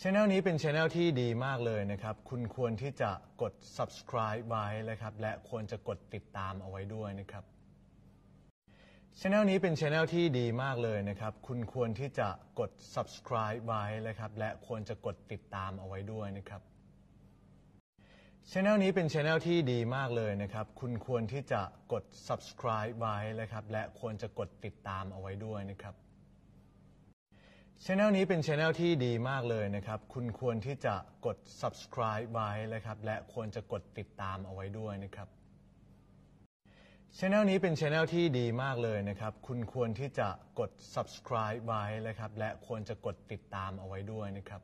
Channel นี้เป็น Channel ที่ดีมากเลยนะครับ คุณควรที่จะกด subscribe ไว้นะครับ และควรจะกดติดตามเอาไว้ด้วยนะครับ Channel นี้เป็น Channel ที่ดีมากเลยนะครับ คุณควรที่จะกด subscribe ไว้นะครับ และควรจะกดติดตามเอาไว้ด้วยนะครับ Channel นี้เป็น Channel ที่ดีมากเลยนะครับ คุณควรที่จะกด subscribe ไว้นะครับ และควรจะกดติดตามเอาไว้ด้วยนะครับ ช anel นี้เป็นช anel ที่ดีมากเลยนะครับ คุณควรที่จะกด subscribe ไว้นะครับ และควรจะกดติดตามเอาไว้ด้วยนะครับช anel นี้เป็นช anel ที่ดีมากเลยนะครับ คุณควรที่จะกด subscribe ไว้นะครับ และควรจะกดติดตามเอาไว้ด้วยนะครับ